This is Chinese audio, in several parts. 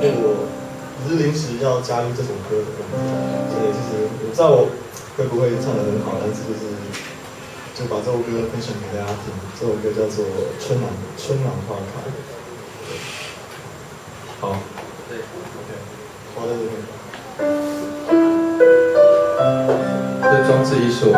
因为我只是临时要加入这首歌的样子，所以其实我不知道我会不会唱得很好，但是就是就把这首歌分享给大家听。这首歌叫做《春暖春暖花开》。好，对，OK，花在这边。这装置艺术。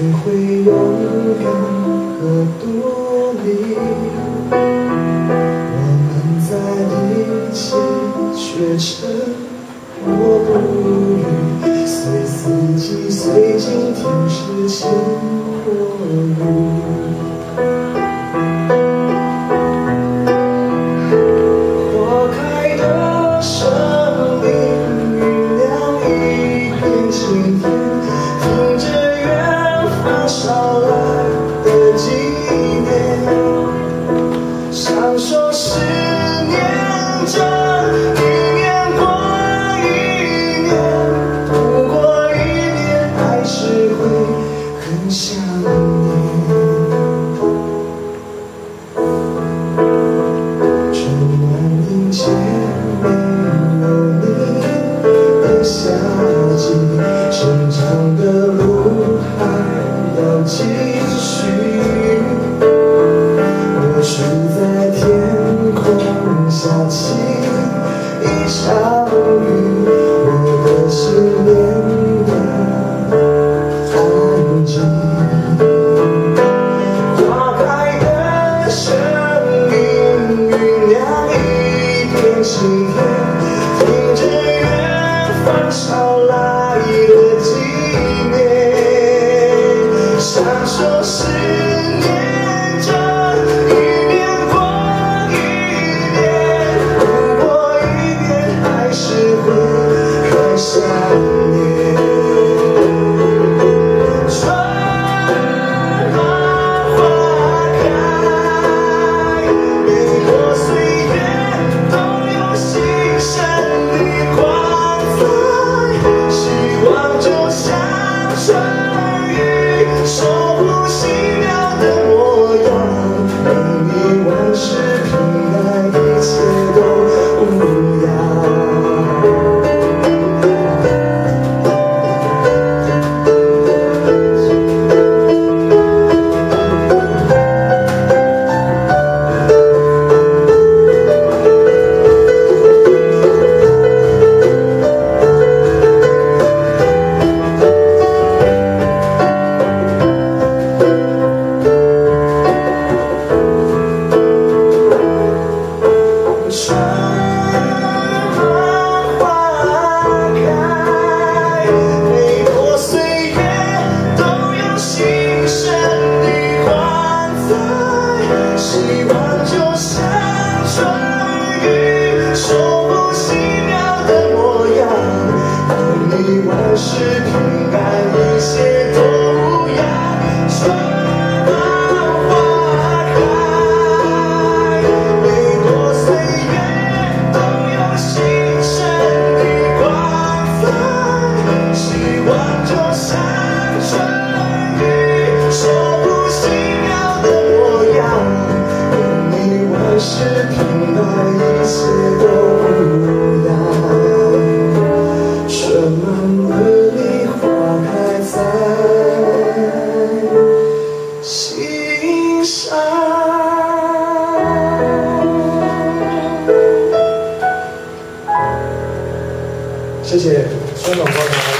学会勇敢和独立。我们在一起却沉默不语。随四季随今天时间起一场雨，我的思念的痕迹。花开的声音酝酿一片晴天，听着远方捎来的纪念，相守时。春暖花开，每过岁月都有新生的灌溉，希望就像春雨，说不奇妙的模样，而你万事平淡一些。一切都春暖花开在心上谢谢春暖花开